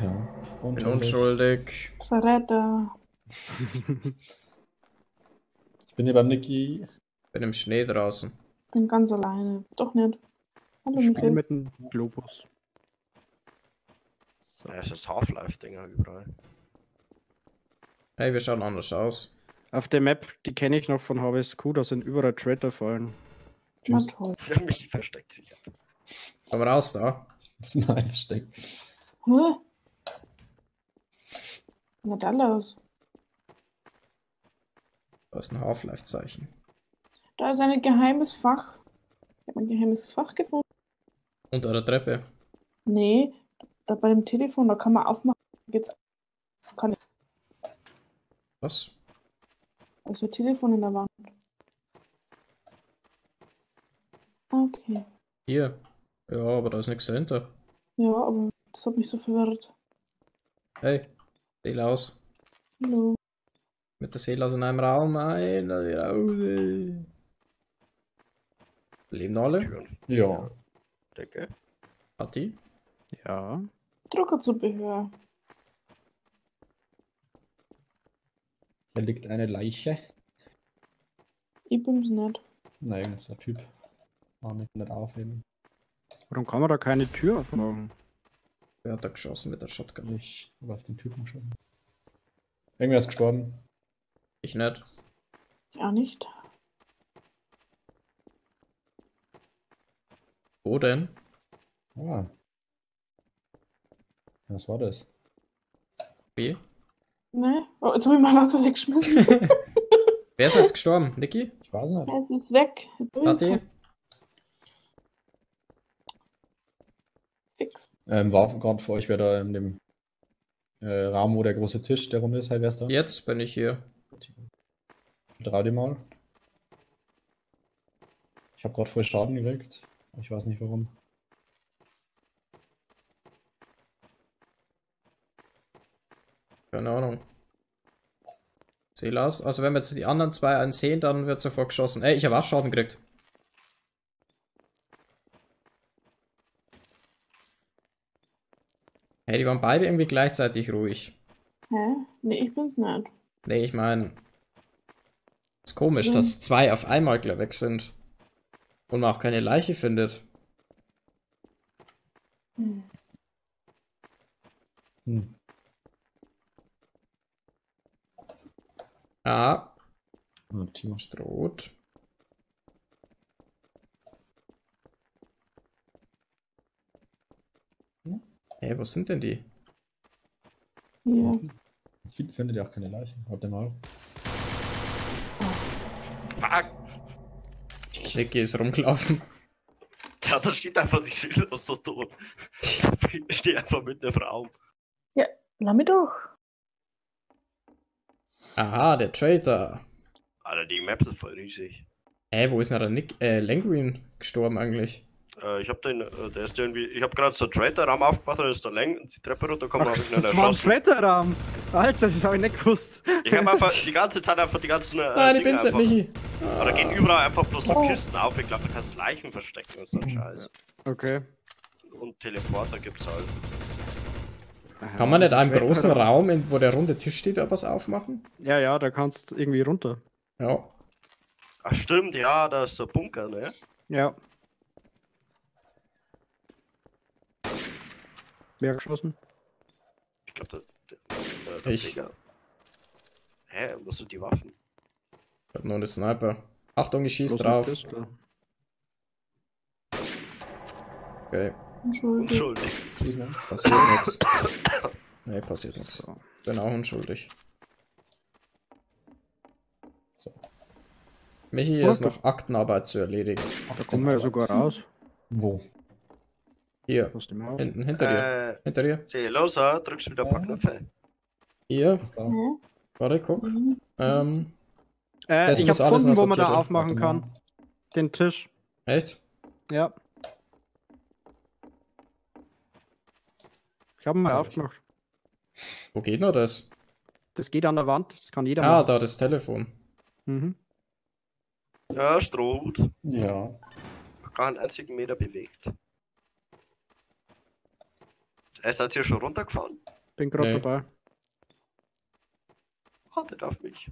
Ja. Bin unschuldig. Verräter. Ich bin hier beim Niki. Bin im Schnee draußen. Bin ganz alleine. Doch nicht. Hallo Ich spiel Michael. mit dem Globus. So. Ja, es ist Half-Life-Dinger überall. Hey, wir schauen anders aus. Auf der Map, die kenne ich noch von HBSQ, da sind überall Traitor-Fallen. Na Tschüss. toll. Ja, mich versteckt sich. Komm raus da. Das ist mein Versteck. Hä? Was hat alles? Da ist ein Half-Life-Zeichen. Da ist ein geheimes Fach. Ich habe ein geheimes Fach gefunden. Unter der Treppe. Nee, da bei dem Telefon, da kann man aufmachen. Geht's. Kann ich. Was? Also Telefon in der Wand. Okay. Hier. Ja, aber da ist nichts dahinter. Ja, aber das hat mich so verwirrt. Hey, Seele aus. Hallo. Mit der Seele aus in einem Raum ein, dann wieder raus. Leben alle? Türen. Ja. Decke. Patti? Ja. Druckerzubehör. Da liegt eine Leiche. Ich bin's nicht. Nein, das ist ein Typ. War mich nicht aufheben. Warum kann man da keine Tür aufmachen? Wer hat da geschossen mit der Shotgun? Ich war auf den Typen schon. Irgendwer ist gestorben. Ich nicht. Ja, nicht. Wo denn? Ah. Was war das? Wie? Ne? Oh, jetzt hab ich meine Waffe weggeschmissen. Wer ist jetzt gestorben? Niki? Ich weiß nicht. Es ist weg. Jetzt 6. Ähm, Waffenkorb für euch wäre da in dem äh, Rahmen, wo der große Tisch, der runde ist, halt wär's. Jetzt bin ich hier. Drei mal. Ich habe gerade voll Schaden gekriegt. Ich weiß nicht warum. Keine Ahnung. Selas. Also wenn wir jetzt die anderen zwei einen sehen, dann wird sofort geschossen. Ey, ich habe auch Schaden gekriegt. Hey, die waren beide irgendwie gleichzeitig ruhig. Hä? Nee, ich bin's nicht. Nee, ich meine. Ist komisch, Ja. dass zwei auf einmal gleich weg sind. Und man auch keine Leiche findet. Hm. Hm. Ah, Timo. ist Hey, wo sind denn die? Ja. F- Findet ihr auch keine Leiche? Warte mal. Fuck! Niki ist rumgelaufen. Ja, da steht einfach die Seele aus so tot. Ich stehe einfach mit der Frau. Lass mich doch. Aha, der Traitor. Alter, die Map ist voll riesig. Hä, wo ist denn der Nick, äh, Langgreen gestorben eigentlich? Äh, ich hab den, äh, der ist irgendwie, ich hab gerade so einen Traitor-Raum aufgemacht, da ist der Länge, die Treppe runtergekommen, Ach, hab ich das ihn war ein erschossen. Traitor-Raum. Alter, das habe ich nicht gewusst. Ich hab einfach die ganze Zeit einfach die ganzen. Äh, Nein, ich bin's nicht, Michi. Aber da gehen überall einfach bloß so Oh. Kisten auf. Ich glaube, da kannst du Leichen verstecken und so ein Scheiß. Okay. Und Teleporter gibt's halt. Kann man nicht einem großen? Raum, in, wo der runde Tisch steht, da was aufmachen? Ja, ja, da kannst du irgendwie runter. Ja. Ach stimmt, ja, da ist der Bunker, ne? Ja. Wer geschossen? Ich glaube, der, der, der, der Ich. Digger. Hä, wo sind die Waffen? Ich hab nur eine Sniper. Achtung, ich schieß eine drauf. Okay, mal. passiert nichts. Nee, passiert nichts. So. Bin auch unschuldig. So. Michi, hier ist noch Aktenarbeit zu erledigen. Da kommen wir ja sogar raus. Wo? Hier, Aus dem Haus. hinten, hinter dir. Äh, Hinter dir. seh los, ah, drückst wieder ein paar Knöpfe. Hier, Da. Warte, guck. Mhm. Ähm, Äh, ich habe gefunden, wo man da aufmachen kann. Den Tisch. echt? Ja. Ich habe ihn mal aufgemacht. Wo geht noch das? Das geht an der Wand. Das kann jeder Ah, machen. da das Telefon. Mhm. Ja, Strohhut. Ja. Keinen einzigen Meter bewegt. Er seid ihr schon runtergefahren? Bin gerade Nee. dabei. Wartet auf mich.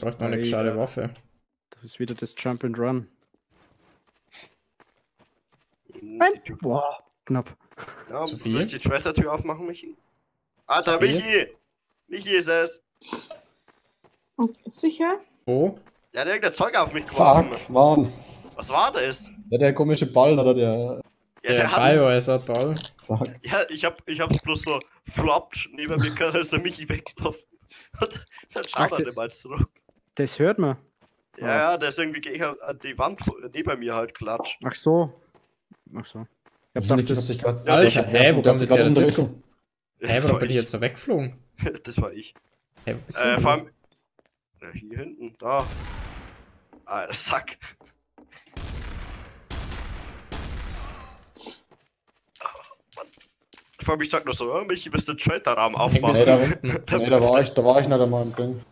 Braucht noch eine gescheite Waffe. Das ist wieder das Jump and Run. Hm, Nein. Tür- Boah, knapp. Ja, Zu du viel? die Schwester-Tür aufmachen, Michi? Alter, Zu viel? Michi! Michi ist es! Okay, sicher? Wo? Der hat irgendein Zeug auf mich geworfen. Fuck, Mann. Was war das? Ja, der komische Ball, oder der. Ja, Der der hat. Fuck. ja ich, hab, ich hab's bloß so floppt neben mir gehört, als der Michi weggelaufen. Und dann schaut er mal zurück. Das hört man. Ja, ja, der ist irgendwie gegen an die Wand neben mir halt klatscht. Ach so. Ach so. Ich hab gedacht, das grad- Ja, Alter, hä, wo der kommt jetzt her der Disco? Hä, warum war bin ich jetzt so weggeflogen? das war ich. Wo du Äh, vor allem. Ja, hier hinten, da. Ah, der Sack. Ah, Mann. Vor allem, ich sag nur so, oh, Michi, bist du den Traitor-Raum Häng aufmachen? bis da. Nee, da war ich, da war ich nicht einmal im Ding.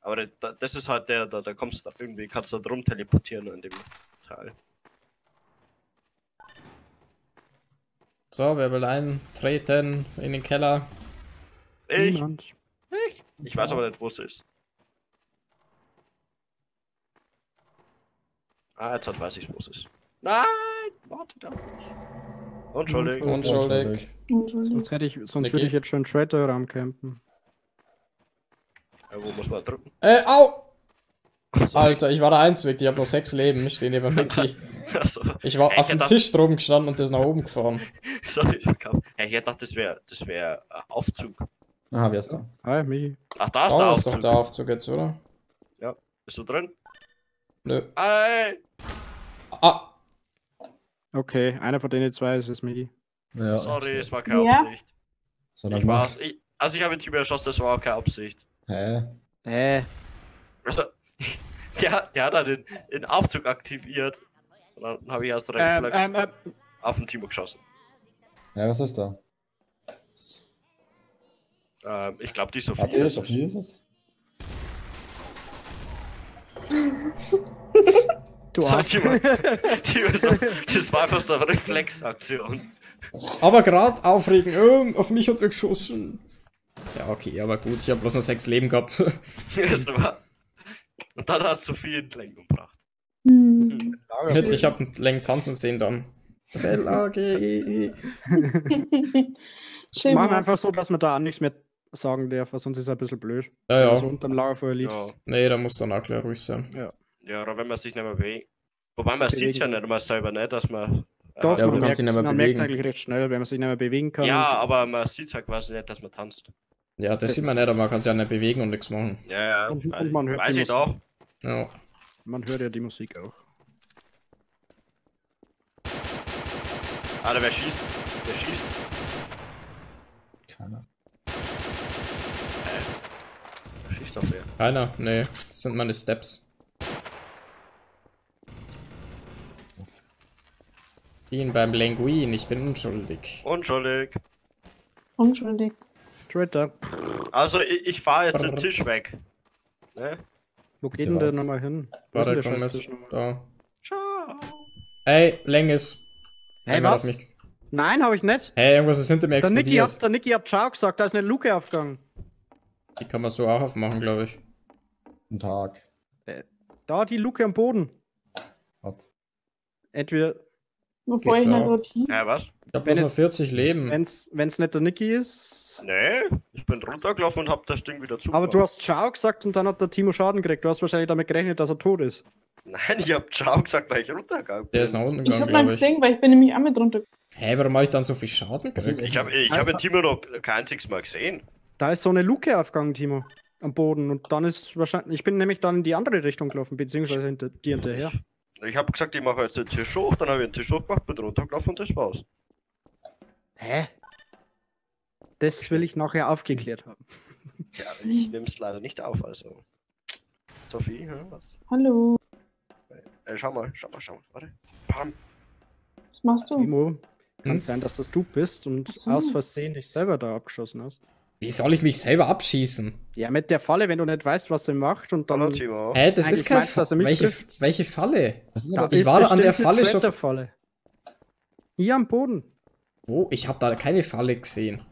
Aber da- da, das ist halt der, da, da kommst du da irgendwie, kannst du da drum teleportieren in dem Teil. So, wer will eintreten in den Keller? Ich, niemand. ich weiß aber nicht, wo es ist. Ah, jetzt weiß ich, wo es ist. Nein, warte da. Entschuldigung. Unschuldig. Entschuldigung. Sonst, hätte ich, sonst würde ich jetzt schon Traitor-Raum campen. Ja, wo muss man drücken? Äh, au! Alter, ich war der Einzige, ich habe nur sechs Leben. Ich stehe neben Mickey. Achso, Ich war auf dem Tisch drum gestanden und der ist nach oben gefahren. sorry, ich kam. Hey, ich dachte, das wäre das wär Aufzug. Aha, wer ist da? Hi, Michi. Ach, da ist der Da ist doch Aufzug. der Aufzug jetzt, oder? Bist du drin? Nö. Ey! Ah! Okay, einer von denen zwei ist es, Michi. Ja. Sorry, es war keine Ja? Absicht. So, dann Ich war's. Ich, also ich habe den Typ erschossen, das war auch keine Absicht. Hä? Äh, Also, der, der hat dann den, den Aufzug aktiviert. Und dann habe ich erst ähm, Reflex ähm, ähm, auf den Timo geschossen. Ja, was ist da? Ähm, ich glaube, die Sophie. Warte, ist Sophie ist es? Du Arsch. Das war einfach so eine Reflexaktion. Aber gerade aufregen, ähm, auf mich hat er geschossen. Ja, okay, aber gut, ich habe bloß noch sechs Leben gehabt. Das war, und dann hat Sophie ihn gleich umgebracht. Hm. ich habe einen Längen tanzen sehen dann. Das LAG. Schön Machen wir einfach so, dass wir da auch nichts mehr sagen darf, weil sonst ist es ein bisschen blöd. Ja, ja. man so unterm Lagerfeuer liegt. Ja. Nee, da muss dann auch gleich ruhig sein. ja, oder wenn man sich nicht mehr bewegt. Wobei man sieht ja nicht immer selber nicht, dass man. Doch, Ja, aber man kannst ihn merkt's- nicht mehr man merkt eigentlich recht schnell, wenn man sich nicht mehr bewegen kann. ja, aber man sieht ja quasi nicht, dass man tanzt. Ja, das sieht man nicht, aber man kann sich ja nicht bewegen und nichts machen. Ja, ja. Und- weiß, und man hört weiß die ich doch. Ja. Man hört ja die Musik auch. Alter, wer schießt? Wer schießt? Keiner. Wer schießt doch wer? Keiner, nee. Das sind meine Steps. Ihn beim Languin, ich bin unschuldig. Unschuldig. Unschuldig. Traitor. Also, ich, ich fahre jetzt den Tisch weg. Ne? Wo geht denn der nochmal hin? Ist Warte, komm jetzt. Da. Ciao. Ey, Länges. Hey, Irgendwer was? hat mich- Nein, habe ich nicht. Hey, irgendwas ist hinter mir Der Niki, explodiert. hat, der Niki hat Ciao gesagt, da ist eine Luke aufgegangen. Die kann man so auch aufmachen, glaube ich. Guten Tag. Da die Luke am Boden. Was? Entweder, Bevor ich nicht auch? dorthin. Ja, was? Ich habe Wenn bloß noch es- 40 Leben. wenn's, wenn's nicht der Niki ist. Nee, ich bin runtergelaufen und hab das Ding wieder zu. Aber du hast Ciao gesagt und dann hat der Timo Schaden gekriegt. Du hast wahrscheinlich damit gerechnet, dass er tot ist. Nein, ich hab Ciao gesagt, weil ich runtergegangen bin. Der ist nach unten Ich gegangen, hab dann ich. gesehen, weil ich bin nämlich auch mit runter. Hä, warum habe ich dann so viel Schaden Also, gekriegt? Ich habe ich hab den Timo noch kein einziges Mal gesehen. Da ist so eine Luke aufgegangen, Timo. Am Boden. Und dann ist wahrscheinlich. Ich bin nämlich dann in die andere Richtung gelaufen, beziehungsweise hinter dir hinterher. Ich habe gesagt, ich mache jetzt den Tisch hoch, dann habe ich den Tisch hochgemacht, bin runtergelaufen und das war's. Hä? Das will ich nachher aufgeklärt haben. Ja, ich nehme es leider nicht auf, also. Sophie, ja, was? Hallo. Äh, schau mal, schau mal, schau mal. Warte. Bam. Was machst du? Timo, kann Hm? sein, dass das du bist und so. aus Versehen dich selber da abgeschossen hast. Wie soll ich mich selber abschießen? Ja, mit der Falle, wenn du nicht weißt, was sie macht und dann. Hä, das Eigentlich ist keine meinst du, dass er Fa mich welche, trifft? welche Falle? Da das? Ich ist war an der Falle schon- Traitor-Falle. Hier am Boden. Wo? Ich habe da keine Falle gesehen.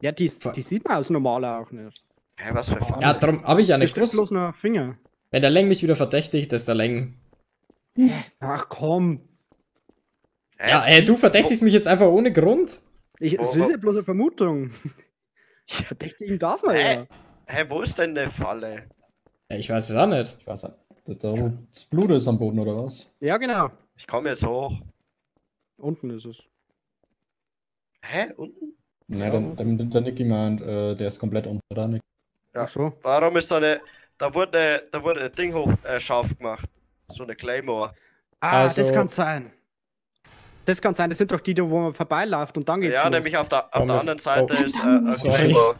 Ja, die, die sieht man als normaler auch nicht. Hä, was für Falle? Ja, darum habe ich ja Da nicht gewusst. bloß noch Finger. Wenn der Leng mich wieder verdächtigt, ist der Leng. Ach komm. Hä? Ja, ey, du verdächtigst mich jetzt einfach ohne Grund? Ich, es Oh, ist oh. ja bloß eine Vermutung. Verdächtigen darf man Hä? ja. Hä, wo ist denn eine Falle? Ja, ich weiß es auch nicht. Ich weiß nicht. Da, da, das Blut ist am Boden, oder was? Ja, genau. Ich komme jetzt hoch. Unten ist es. Hä? Unten? Ne, der, der, der Nicky meint, äh, der ist komplett unter da, Nick. Ja. Ach so. Warum ist da eine. Da wurde, da wurde ein Ding hoch äh, scharf gemacht. So eine Claymore. Ah, Also- das kann sein. Das kann sein. Das sind doch die, wo man vorbeiläuft und dann geht's Ja, los. nämlich auf der, auf Oh, der anderen Seite oh. ist äh, ein Sorry. Claymore.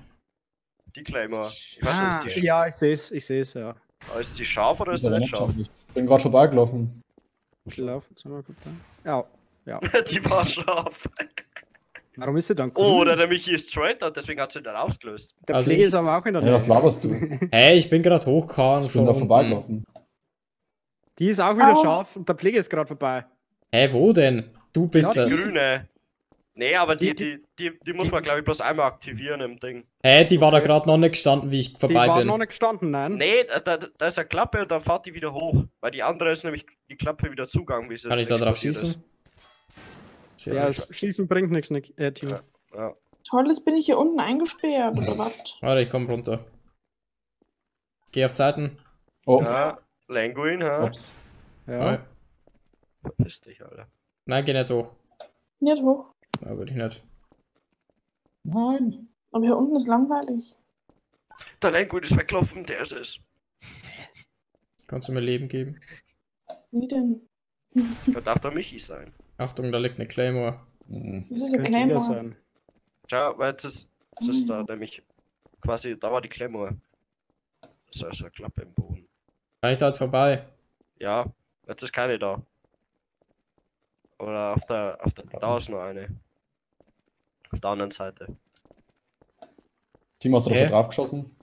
Die Claymore. Ich weiß Ah, nicht, ist die, ja, ich sehe es, ich sehe es, ja. ist die scharf oder ist sie aber nicht scharf? Ich bin gerade vorbeigelaufen. Ich laufe jetzt mal kurz rein. Ja, ja. die war scharf. Warum ist sie dann grün? Oh, oder der Michi ist straighter, deswegen hat sie dann ausgelöst. Der Also Pflege ich- ist aber auch in der Ja, was Nähe. laberst du? Hey, ich bin gerade hochgefahren Ich bin da vorbeigelaufen. Die ist auch wieder Au. scharf und der Pflege ist gerade vorbei. Hä, wo denn? Du bist Ja, Die der. grüne. Nee, aber die, Die- die, die, die muss man, glaube ich, bloß einmal aktivieren im Ding. Hä, die war da gerade noch nicht gestanden, wie ich Die vorbei war bin. noch nicht gestanden, nein. Nee, da, da, da ist eine Klappe und dann fahrt die wieder hoch. Weil die andere ist nämlich die Klappe wieder zugegangen, wie sie Kann ich da drauf schießen? Sehr Ja, sch- Schießen bringt nichts, Nick. Äh, Timo. Ist. Ja. Toll, jetzt bin ich hier unten eingesperrt, oder was? Warte, ich komm runter. Geh auf Zeiten. Oh, ja. Languin, ha? ups. Ja. Ja. Verpiss dich, Alter. Nein, geh nicht hoch. Nicht hoch. Ja, würde ich nicht. Nein. Aber hier unten ist langweilig. Der Languin ist weggelaufen, der ist es. Kannst du mir Leben geben? Wie denn? Da darf der Michi sein. Achtung, da liegt eine Claymore. Mhm. Das ist ein Könnte wieder Claymore. sein. Schau, weil jetzt ist, das ist da nämlich quasi, da war die Claymore. Das ist eine Klappe im Boden. Kann ich da jetzt vorbei? Ja, jetzt ist keine da. Oder auf der, auf der, da ist noch eine. Auf der anderen Seite. Timo, hast du da Hä? schon draufgeschossen?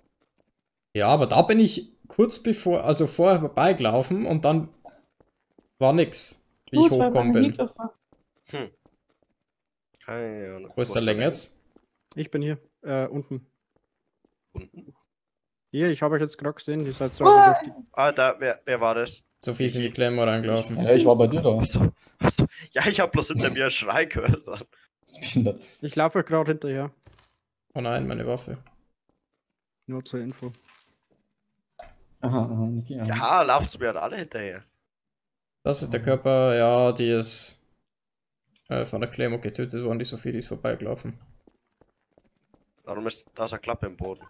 Ja, aber da bin ich kurz bevor, also vorher vorbeigelaufen und dann war nix, wie ich Gut, weil hochgekommen meine bin. Niedwürfe. Keine Ahnung. Wo ist der Länge jetzt? Ich bin hier. Äh, unten. Unten. Hier, ich habe euch jetzt gerade gesehen. Ihr seid so Ah, beschäftigt. Ah, da, wer, wer war das? So fies in die Claymore reingelaufen. Ja, ich war bei dir da. Ja, ich habe bloß hinter mir einen Schrei gehört. Das? Ich laufe gerade hinterher. Oh nein, meine Waffe. Nur zur Info. Aha, aha, Niki, aha. Ja, laufst du mir halt alle hinterher. Das ist der Körper, ja, die ist äh, von der Claymore getötet worden, die Sophie, die ist vorbeigelaufen. Warum ist da ist eine Klappe im Boden?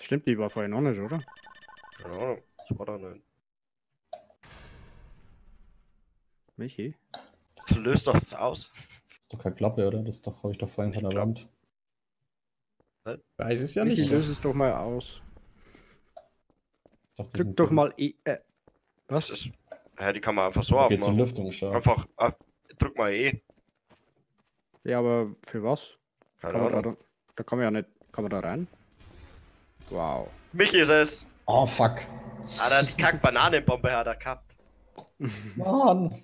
Stimmt, die war vorhin noch nicht, oder? Ahnung. Das war da nicht. Michi? Das löst doch das aus. Das ist doch keine Klappe, oder? Das ist doch, habe ich doch vorhin von der Klappe. Wand. Weiß es ja nicht. löse es doch mal aus. Ich das Drück doch mal E. Äh, Das was? ist. Ja, die kann man einfach so aufmachen. Lüftung. Einfach. Ah, drück mal E. Ja, aber für was? Keine Kann man da, Ahnung. da kann man ja nicht. Kann man da rein? Wow. Michi ist es. Oh, fuck. Alter, die Kack-Bananenbombe hat er gehabt. Mann.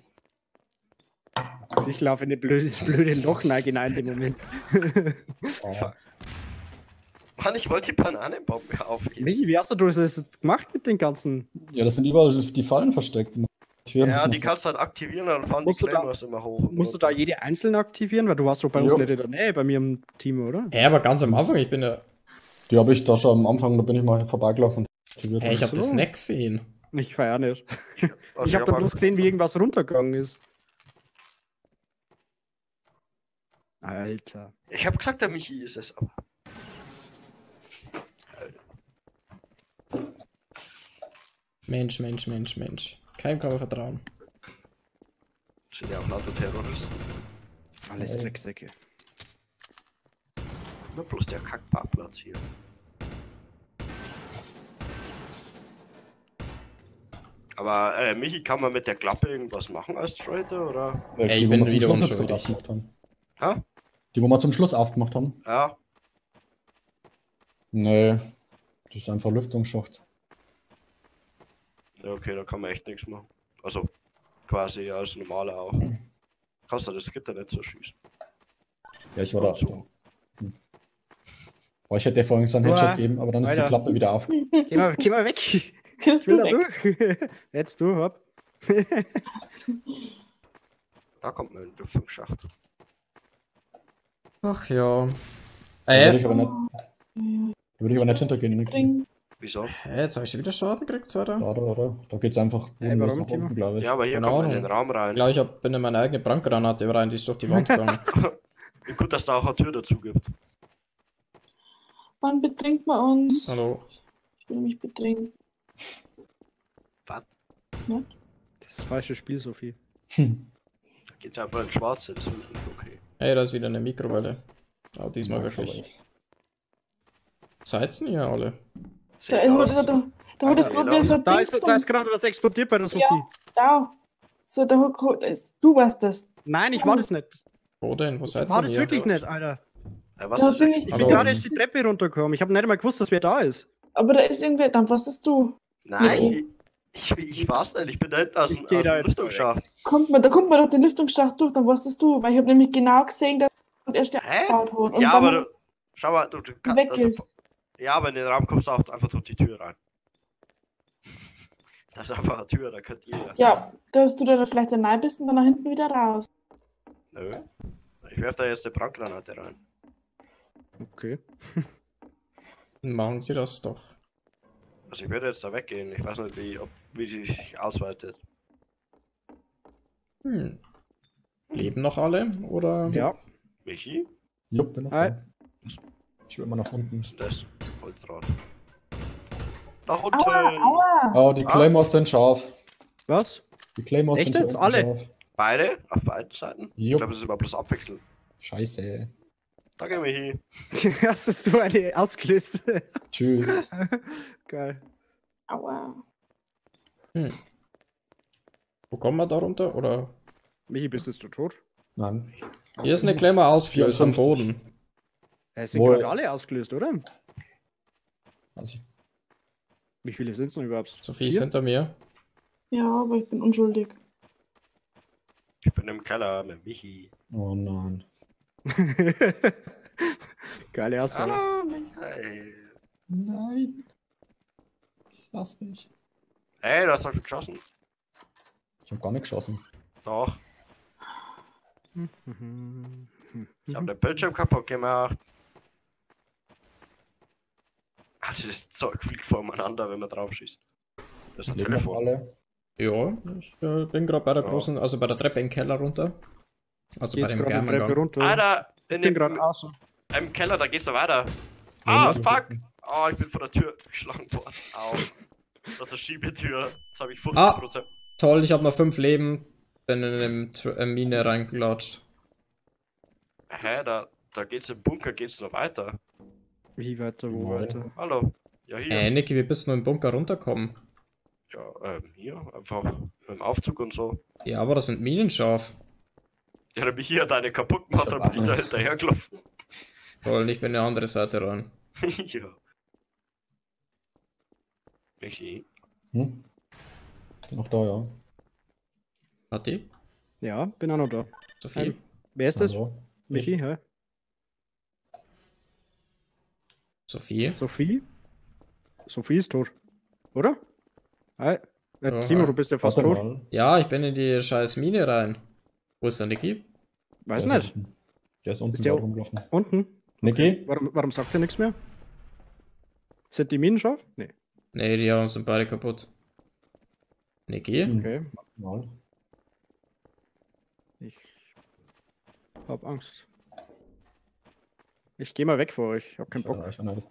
Ich laufe in ein blödes, blöde Loch hinein im Moment. Oh. Mann, ich wollte die Bananenbombe aufheben. Michi, wie hast du das jetzt gemacht mit den ganzen? Ja, das sind überall die Fallen versteckt. Ja, die kannst du halt aktivieren, dann fahren Musst die du da- Claymores immer hoch. Musst du da jede einzeln aktivieren? Weil du warst doch bei uns Jo. nicht in der Nähe, bei mir im Team, oder? Hä, aber ganz am Anfang, ich bin ja. Die habe ich da schon am Anfang, da bin ich mal vorbeigelaufen. Hä, ich hab so. das nicht gesehen. Ich feier nicht. Also ich habe da hab bloß gesehen, wie irgendwas runtergegangen ist. Alter. Ich hab gesagt, der Michi ist es, aber. Mensch, Mensch, Mensch, Mensch. Keinem kann man vertrauen. Sind ja auch lauter Terroristen. Alles. Drecksäcke. Nur bloß der Kackparkplatz hier. Aber, äh, Michi, kann man mit der Klappe irgendwas machen als Trader, oder? Ja, Ey, ich bin wieder jetzt unschuldig. Ha? Die, wo wir zum Schluss aufgemacht haben? Ja. Nee. Das ist einfach Lüftungsschacht. Ja, okay, da kann man echt nichts machen. Also, quasi als normaler auch. Kannst du das Gitter nicht so schießen? Ja, ich war da. So. Hm. Boah, ich hätte dir vorhin so einen Boah, Headshot gegeben, aber dann ist die. Klappe wieder auf. Geh mal, geh mal weg. Ich will du da durch. Jetzt du, hopp. Da kommt mein Lüftungsschacht. Ach ja. Da würde Äh, ich aber nicht, da würde ich aber nicht hintergehen. in. Bring. Wieso? hä, jetzt habe ich schon wieder Schaden gekriegt, oder? Da, da, da. Da geht's einfach Hey, warum, Timo? glaube ich. Ja, aber hier Keine kommt man in den Raum rein. Ich glaube, ich hab, bin in meine eigene Brandgranate rein, die ist durch die Wand gegangen. Wie gut, dass da auch eine Tür dazu gibt. Wann betrinkt man uns? Hallo. Ich will mich betrinken. Was? Ja? Das ist das falsche Spiel, Sophie. Hm. Da geht's einfach ins Schwarze, das finde ich nicht okay. Ey, da ist wieder eine Mikrowelle. Aber diesmal Ja, wirklich. Seid's denn ihr alle? Da, da, da, da, da hat jetzt Alter, gerade wieder so Da ist, da ist gerade was explodiert bei der Sophie. Ja. Da. So, da, ist, du warst das. Nein, ich war das nicht. Wo denn? Wo Ich seid's war das ihr? wirklich nicht, Alter. Ja, was Da ist bin das? ich- bin gerade erst die Treppe runtergekommen. Ich habe nicht einmal gewusst, dass wer da ist. Aber da ist irgendwer, dann warst das du. Nein, ich, ich, war's nicht. Ich bin da hinten aus Ich aus da dem jetzt Lüftungsschacht. Kommt man, da kommt man durch den Lüftungsschacht durch, dann das du. Weil ich habe nämlich genau gesehen, dass und erst der Hä? abgebaut. Und Ja, dann aber du, schau mal, du, du kannst. weg also, ist. Ja, aber in den Raum kommst du auch einfach durch die Tür rein. Da ist einfach eine Tür, da könnt jeder. Ja, dass du da vielleicht rein bist und dann nach hinten wieder raus. Nö. Ich werf da jetzt eine Brandgranate rein. Okay. Machen Sie das doch. Also ich werde jetzt da weggehen. Ich weiß nicht, wie, ob, wie sie sich ausweitet. Hm. Leben noch alle? Oder? Ja. Michi? Jupp, bin noch Hi. da. Ich will immer nach unten. Ist das? Holzdraht. Nach unten! Aua, aua. Oh, die Ah. Claymores sind scharf. Was? Die Claymores Echt sind jetzt? Alle? Scharf. Beide? Auf beiden Seiten? Ich Jupp. glaube, das ist immer bloß abwechselnd. Scheiße. Danke, Michi. Hast du so eine ausgelöst? Tschüss. Geil. Aua. Hm. Wo kommen wir da runter? Oder? Michi, bist du tot? Nein. Hier ist eine Klemmer ausgelöst am 54. Boden. Es sind Wo- gerade alle ausgelöst, oder? Also, Wie viele sind es noch überhaupt? Sophie ist Vier? hinter mir. Ja, aber ich bin unschuldig. Ich bin im Keller mit Michi. oh nein. Geile Aussage. Hallo, Michi. Nein. Lass mich. Hey, du hast doch geschossen. Ich hab gar nicht geschossen. Doch. Ich habe den Bildschirm kaputt gemacht. Ah, das Zeug fliegt voreinander, wenn man drauf schießt. Das ist ein Leben Telefon. alle. Ja, ich äh, bin gerade bei der Ja. großen, also bei der Treppe im Keller runter. Also bei Geht's dem eine Treppe Germengang. runter? Alter, in ich bin dem, gerade außen. im Keller, da geht's da weiter. Ah, Ja, fuck! Oh, ich bin vor der Tür geschlagen worden. Au. Das ist eine Schiebetür. Jetzt habe ich 50%. Ah. Toll, ich habe noch fünf Leben. Bin in eine Tr- äh, Mine reingelatscht. Hä, da, da geht's im Bunker, geht's noch weiter. Wie weiter, wo Nein. weiter? Hallo. Ja, hier. Äh, Niki, wie bist du nur im Bunker runterkommen? Ja, ähm, hier. Einfach mit dem Aufzug und so. Ja, aber das sind Minen scharf. Ja, dann bin ich hier deine kaputt gemacht, dann bin ich da Ahnung. hinterher gelaufen. Toll, ich bin in eine andere Seite rein. ja. Michi. Hm? Bin noch da, ja. Patti? Ja, bin auch noch da. Sophie? Ähm, Wer ist das? Also, Michi, hä? Sophie? Sophie? Sophie ist tot. Oder? Hi. Ja, Timo, du bist ja fast tot. mal. Ja, ich bin in die scheiß Mine rein. Wo ist der Niki? Weiß Der nicht. unten. Der ist unten Ist der rumgelaufen. Unten? Niki? Warum, warum sagt er nichts mehr? Sind die Minen scharf? Nee. Nee, die haben sind beide kaputt. Niki? Hm. Okay. Mal. Ich hab Angst. Ich geh mal weg vor euch. Ich hab keinen Bock. Ich auch nicht.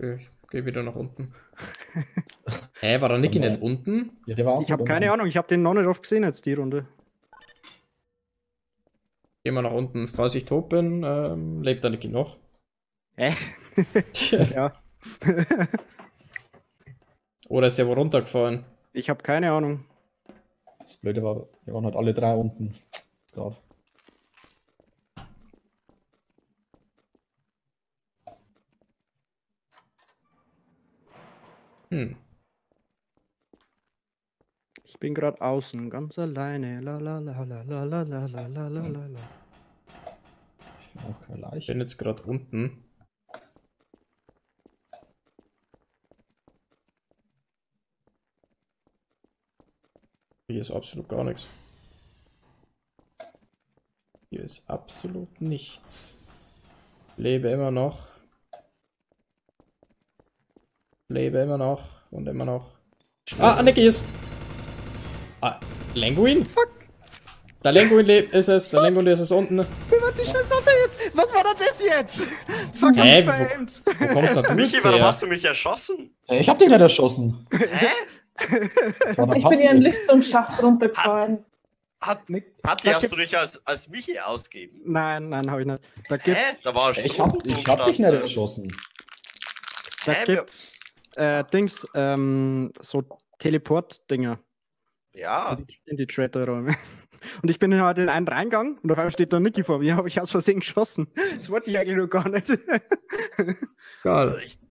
Ich geh wieder nach unten. Hä, war der Niki nicht unten? Ja, der war auch Ich habe unten. keine Ahnung. Ich habe den noch nicht oft gesehen jetzt die Runde. Geh mal nach unten. Falls ich tot bin, ähm, lebt der Niki noch. Hä? ja. Oder ist der wo runtergefallen? ich habe keine Ahnung. Das Blöde war, wir waren halt alle drei unten. Gerade. Ich bin gerade außen, ganz alleine. La la la la la la la la la la. Ich finde auch keine Ich Leiche. bin jetzt gerade unten. Ist absolut gar nichts. Hier ist absolut nichts. Lebe immer noch. Lebe immer noch und immer noch. Ah, Nicky ist. Ah, Languin? Fuck. Der Languin lebt, ist es. Der Languin ist es unten. Was die Scheißwaffe jetzt? Was war das jetzt? Fuck, Hä, wo-. Wo kommst denn du jetzt warum her? hast du mich erschossen? Äh, Ich hab den nicht erschossen. Hä? Der Ich bin hier in den Patrick. Lüftungsschacht runtergefallen. Hat, Nick, Patti, hast du dich als, als Michi ausgeben? Nein, nein, habe ich nicht. Da Hä? gibt's, Da war Ich hab, ich hab dich nicht erschossen. da Hä, gibt's äh, Dings, ähm, so Teleport-Dinger Ja, in die, in die Trader-Räume. Und ich bin dann halt in einen reingegangen und auf einmal steht da Niki vor mir, habe ich aus Versehen geschossen. Das wollte ich eigentlich nur gar nicht. Geil. ich,